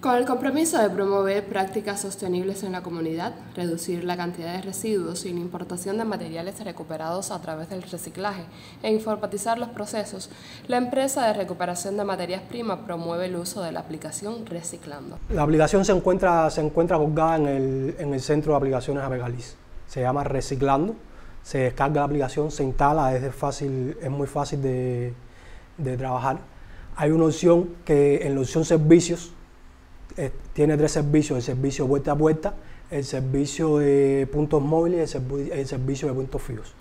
Con el compromiso de promover prácticas sostenibles en la comunidad, reducir la cantidad de residuos y la importación de materiales recuperados a través del reciclaje e informatizar los procesos, la empresa de recuperación de materias primas promueve el uso de la aplicación Reciclando. La aplicación se encuentra, se encuentra colgada en el, en el centro de aplicaciones Avegaliz. Se llama Reciclando, se descarga la aplicación, se instala, es, fácil, es muy fácil de, de trabajar. Hay una opción que en la opción servicios eh, tiene tres servicios, el servicio puerta a puerta, el servicio de puntos móviles y el, servicio de puntos fijos.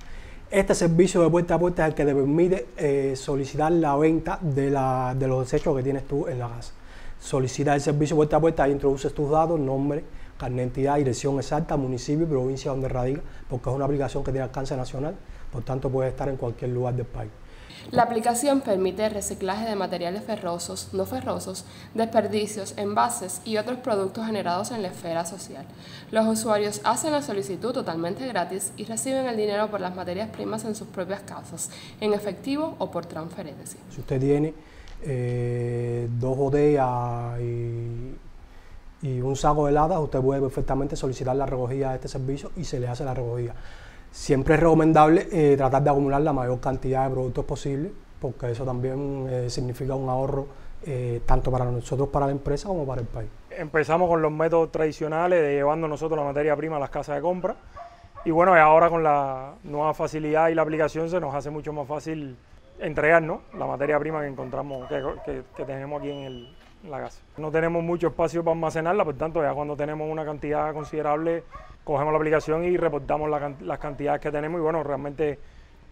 Este servicio de puerta a puerta es el que te permite eh, solicitar la venta de, los desechos que tienes tú en la casa. Solicita el servicio puerta a puerta, introduces tus datos, nombre, carnet de identidad, dirección exacta, municipio y provincia donde radica, porque es una aplicación que tiene alcance nacional, por tanto puede estar en cualquier lugar del país. La aplicación permite el reciclaje de materiales ferrosos, no ferrosos, desperdicios, envases y otros productos generados en la esfera social. Los usuarios hacen la solicitud totalmente gratis y reciben el dinero por las materias primas en sus propias casas, en efectivo o por transferencia. Si usted tiene eh, dos botellas y, un saco de latas, usted puede perfectamente solicitar la recogida de este servicio y se le hace la recogida. Siempre es recomendable eh, tratar de acumular la mayor cantidad de productos posible, porque eso también eh, significa un ahorro eh, tanto para nosotros, para la empresa, como para el país. Empezamos con los métodos tradicionales de llevando nosotros la materia prima a las casas de compra. Y bueno, ahora con la nueva facilidad y la aplicación se nos hace mucho más fácil entregarnos la materia prima que encontramos, que, tenemos aquí en, en la casa. No tenemos mucho espacio para almacenarla, por tanto ya cuando tenemos una cantidad considerable cogemos la aplicación y reportamos las cantidades que tenemos y bueno, realmente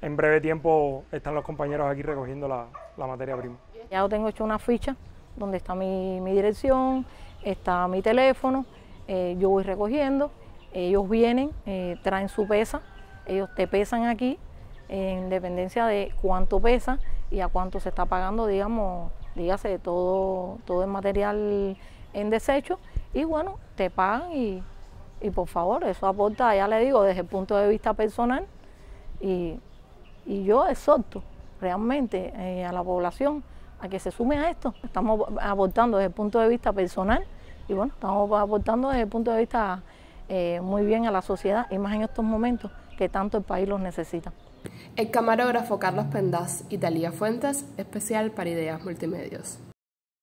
en breve tiempo están los compañeros aquí recogiendo la, materia prima. Ya tengo hecho una ficha donde está mi, dirección, está mi teléfono, eh, yo voy recogiendo, ellos vienen, eh, traen su pesa, ellos te pesan aquí en dependencia de cuánto pesa y a cuánto se está pagando, digamos, dígase todo, todo el material en desecho y bueno, te pagan y y por favor, eso aporta, ya le digo, desde el punto de vista personal y, yo exhorto realmente eh, a la población a que se sume a esto. Estamos aportando desde el punto de vista personal y bueno, estamos aportando desde el punto de vista eh, muy bien a la sociedad y más en estos momentos que tanto el país los necesita. El camarógrafo Carlos Pendaz y Talía Fuentes, especial para Ideas Multimedios.